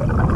you